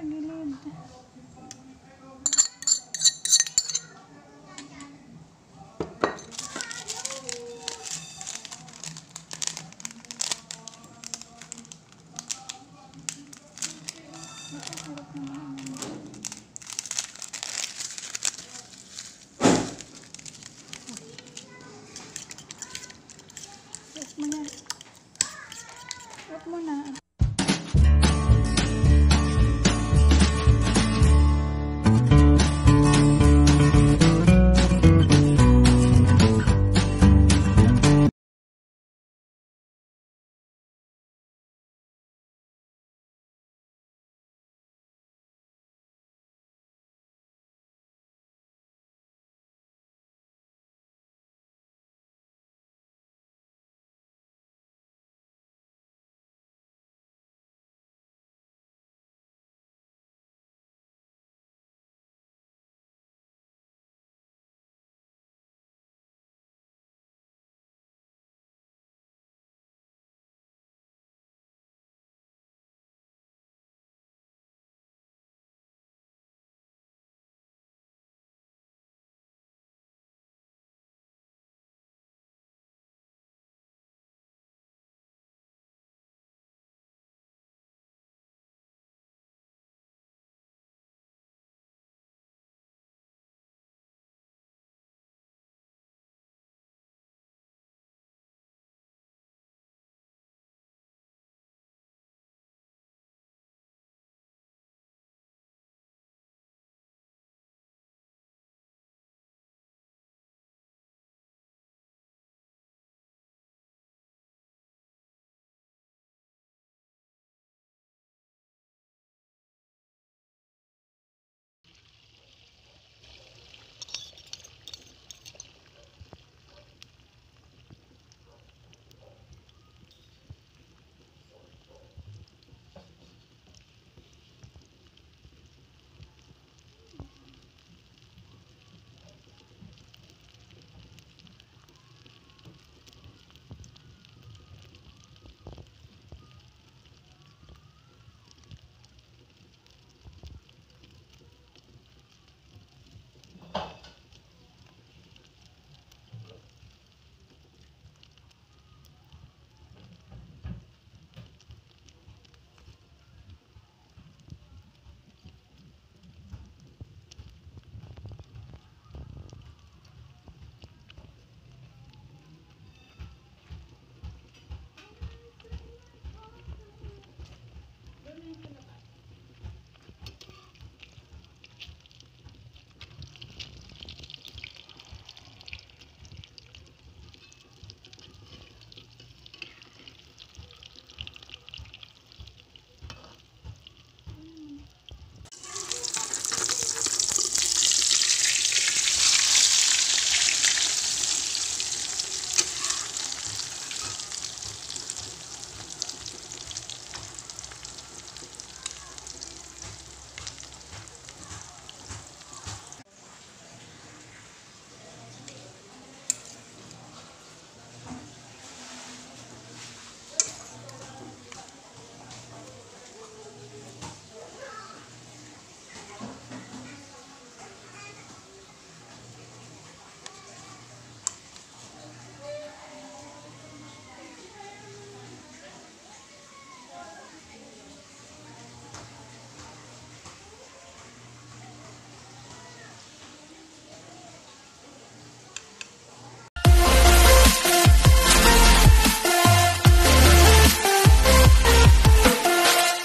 sa gilid. Yes, muna. Wait muna.